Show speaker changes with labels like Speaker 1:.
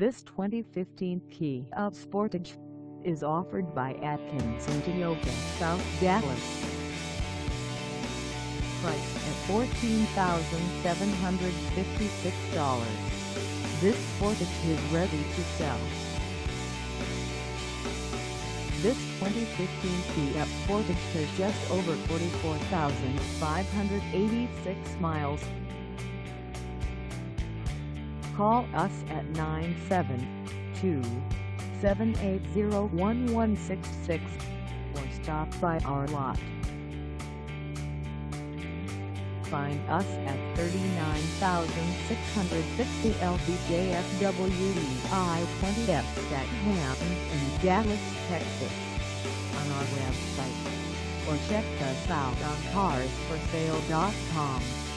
Speaker 1: This 2015 key Kia Sportage is offered by Atkins Atkinson Toyota South Dallas. Price at $14,756. This Sportage is ready to sell. This 2015 Kia Sportage has just over 44,586 miles. Call us at 972-780-1166 or stop by our lot. Find us at 39660 LBJSWE I-20F Statham in Dallas, Texas on our website or check us out on carsforsale.com.